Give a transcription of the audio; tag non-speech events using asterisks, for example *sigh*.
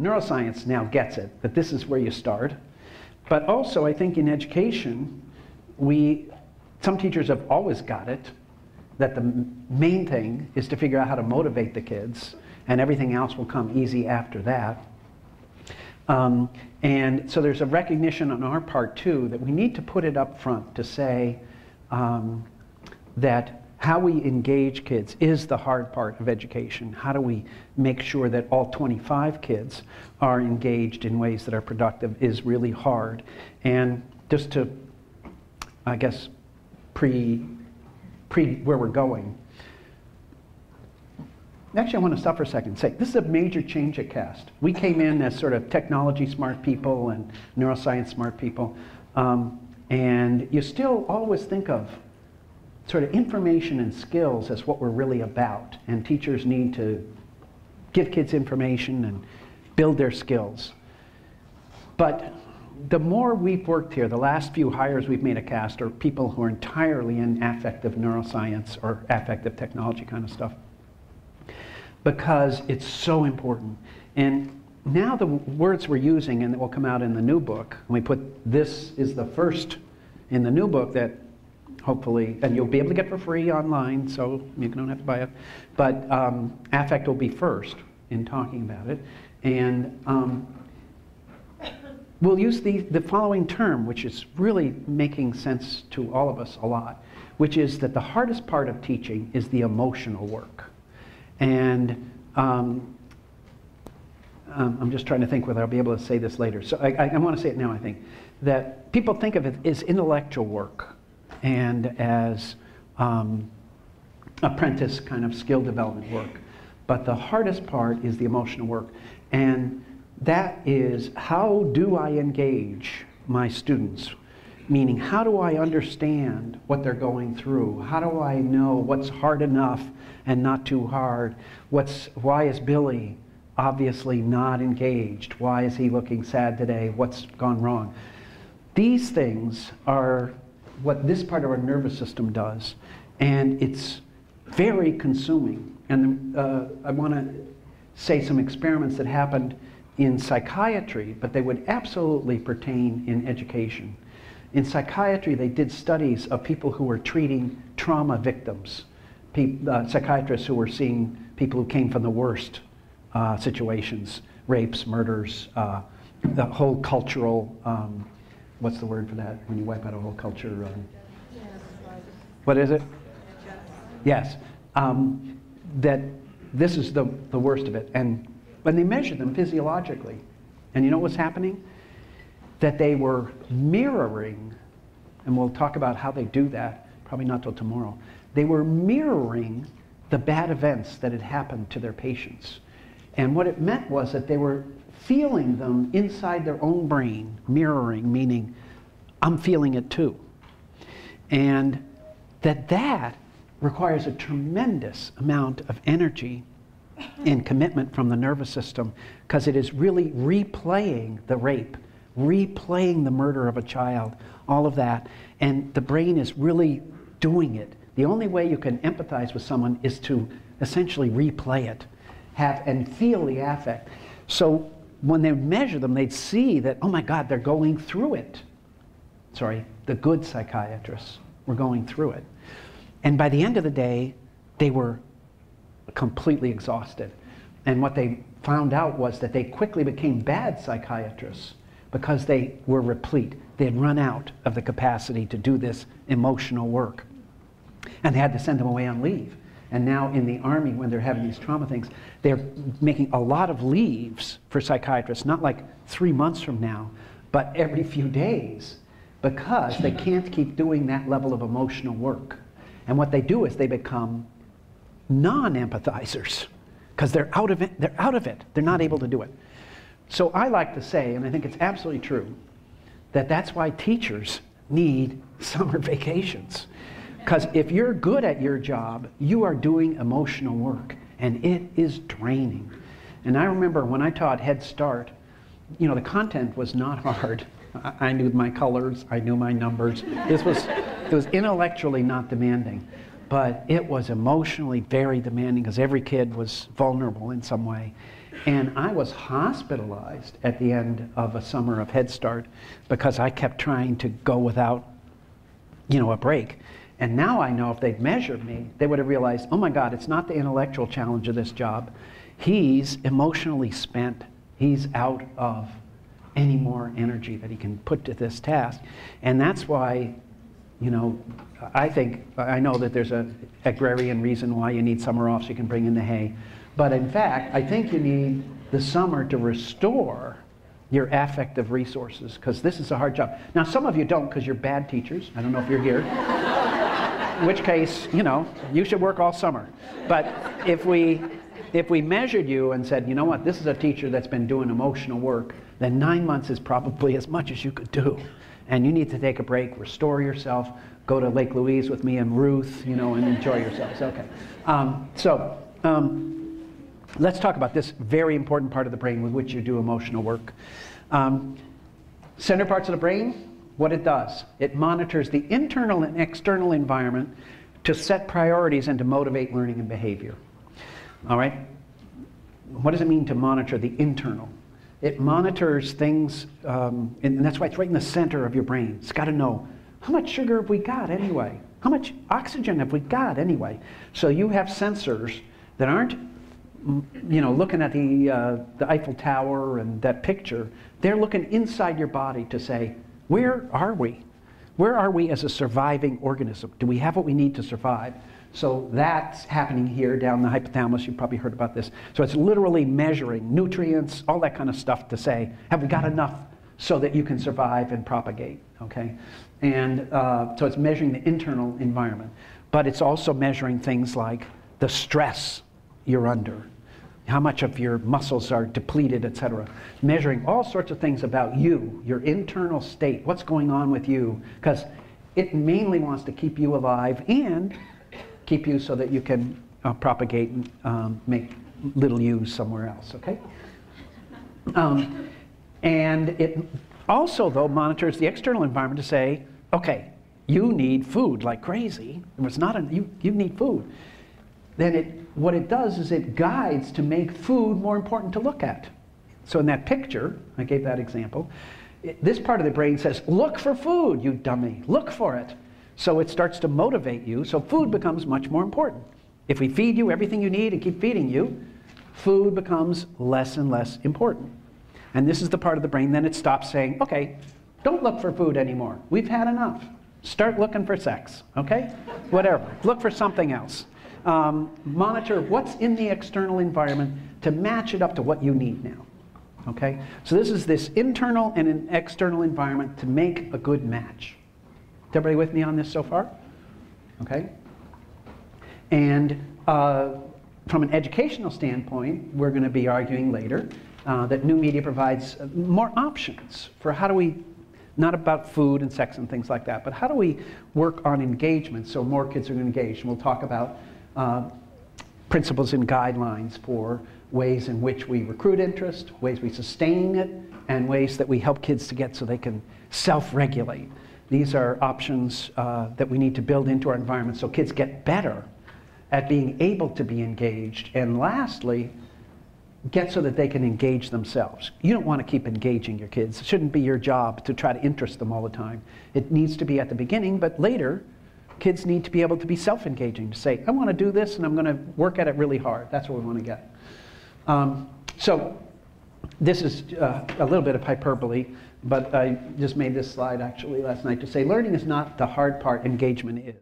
neuroscience now gets it, that this is where you start. But also, I think in education, we, some teachers have always got it, that the main thing is to figure out how to motivate the kids, and everything else will come easy after that. Um, and so there's a recognition on our part, too, that we need to put it up front to say um, that how we engage kids is the hard part of education. How do we make sure that all 25 kids are engaged in ways that are productive is really hard. And just to, I guess, pre, pre where we're going, Actually, I want to stop for a second and say this is a major change at CAST. We came in as sort of technology smart people and neuroscience smart people, um, and you still always think of sort of information and skills as what we're really about, and teachers need to give kids information and build their skills. But the more we've worked here, the last few hires we've made at CAST are people who are entirely in affective neuroscience or affective technology kind of stuff because it's so important. And now the words we're using and that will come out in the new book, and we put this is the first in the new book that hopefully, and you'll be able to get for free online, so you don't have to buy it. But um, affect will be first in talking about it. And um, we'll use the, the following term, which is really making sense to all of us a lot, which is that the hardest part of teaching is the emotional work. And um, um, I'm just trying to think whether I'll be able to say this later. So I, I, I want to say it now, I think. That people think of it as intellectual work and as um, apprentice kind of skill development work. But the hardest part is the emotional work. And that is how do I engage my students? Meaning, how do I understand what they're going through? How do I know what's hard enough and not too hard? What's, why is Billy obviously not engaged? Why is he looking sad today? What's gone wrong? These things are what this part of our nervous system does, and it's very consuming. And uh, I want to say some experiments that happened in psychiatry, but they would absolutely pertain in education. In psychiatry, they did studies of people who were treating trauma victims uh, psychiatrists who were seeing people who came from the worst uh, situations rapes, murders, uh, the whole cultural, um, what's the word for that when you wipe out a whole culture? Um, what is it? Yes. Um, that this is the, the worst of it. And when they measured them physiologically, and you know what's happening? That they were mirroring, and we'll talk about how they do that, probably not till tomorrow, they were mirroring the bad events that had happened to their patients. And what it meant was that they were feeling them inside their own brain, mirroring, meaning, I'm feeling it too. And that that requires a tremendous amount of energy and commitment from the nervous system because it is really replaying the rape, replaying the murder of a child, all of that. And the brain is really doing it the only way you can empathize with someone is to essentially replay it have, and feel the affect. So when they measure them, they'd see that, oh my God, they're going through it. Sorry, the good psychiatrists were going through it. And by the end of the day, they were completely exhausted. And what they found out was that they quickly became bad psychiatrists because they were replete. They had run out of the capacity to do this emotional work and they had to send them away on leave. And now in the Army, when they're having these trauma things, they're making a lot of leaves for psychiatrists, not like three months from now, but every few days, because they can't keep doing that level of emotional work. And what they do is they become non-empathizers, because they're out of it, they're out of it. They're not able to do it. So I like to say, and I think it's absolutely true, that that's why teachers need *laughs* summer vacations. Because if you're good at your job, you are doing emotional work, and it is draining. And I remember when I taught Head Start, you know, the content was not *laughs* hard. I knew my colors, I knew my numbers. This was, it was intellectually not demanding, but it was emotionally very demanding because every kid was vulnerable in some way. And I was hospitalized at the end of a summer of Head Start because I kept trying to go without, you know, a break. And now I know if they'd measured me, they would have realized, oh my God, it's not the intellectual challenge of this job. He's emotionally spent. He's out of any more energy that he can put to this task. And that's why, you know, I think, I know that there's an agrarian reason why you need summer off so you can bring in the hay. But in fact, I think you need the summer to restore your affective resources because this is a hard job. Now, some of you don't because you're bad teachers. I don't know if you're here. In which case, you know, you should work all summer. But if we if we measured you and said, you know what, this is a teacher that's been doing emotional work, then nine months is probably as much as you could do. And you need to take a break, restore yourself, go to Lake Louise with me and Ruth, you know, and enjoy yourselves. Okay. Um, so um, let's talk about this very important part of the brain with which you do emotional work. Um, center parts of the brain, what it does, it monitors the internal and external environment to set priorities and to motivate learning and behavior. All right? What does it mean to monitor the internal? It monitors things, um, and that's why it's right in the center of your brain. It's got to know how much sugar have we got anyway? How much oxygen have we got anyway? So you have sensors that aren't, you know, looking at the, uh, the Eiffel Tower and that picture. They're looking inside your body to say, where are we? Where are we as a surviving organism? Do we have what we need to survive? So that's happening here down the hypothalamus. You've probably heard about this. So it's literally measuring nutrients, all that kind of stuff to say, have we got enough so that you can survive and propagate? Okay? And uh, so it's measuring the internal environment. But it's also measuring things like the stress you're under, how much of your muscles are depleted, et cetera. Measuring all sorts of things about you, your internal state, what's going on with you, because it mainly wants to keep you alive and keep you so that you can uh, propagate and um, make little use somewhere else, okay? Um, and it also, though, monitors the external environment to say, okay, you need food like crazy. It's not a, you, you need food. Then it, what it does is it guides to make food more important to look at. So in that picture, I gave that example, it, this part of the brain says, look for food, you dummy, look for it. So it starts to motivate you, so food becomes much more important. If we feed you everything you need and keep feeding you, food becomes less and less important. And this is the part of the brain then it stops saying, okay, don't look for food anymore. We've had enough. Start looking for sex, okay? Whatever. Look for something else. Um, monitor what's in the external environment to match it up to what you need now. Okay? So this is this internal and an external environment to make a good match. Is everybody with me on this so far? Okay? And uh, from an educational standpoint, we're going to be arguing later uh, that new media provides more options for how do we, not about food and sex and things like that, but how do we work on engagement so more kids are engaged? And we'll talk about uh, principles and guidelines for ways in which we recruit interest, ways we sustain it, and ways that we help kids to get so they can self regulate. These are options uh, that we need to build into our environment so kids get better at being able to be engaged. And lastly, get so that they can engage themselves. You don't want to keep engaging your kids. It shouldn't be your job to try to interest them all the time. It needs to be at the beginning, but later, kids need to be able to be self engaging, to say, I want to do this and I'm going to work at it really hard. That's what we want to get. Um, so, this is uh, a little bit of hyperbole. But I just made this slide actually last night to say learning is not the hard part, engagement is.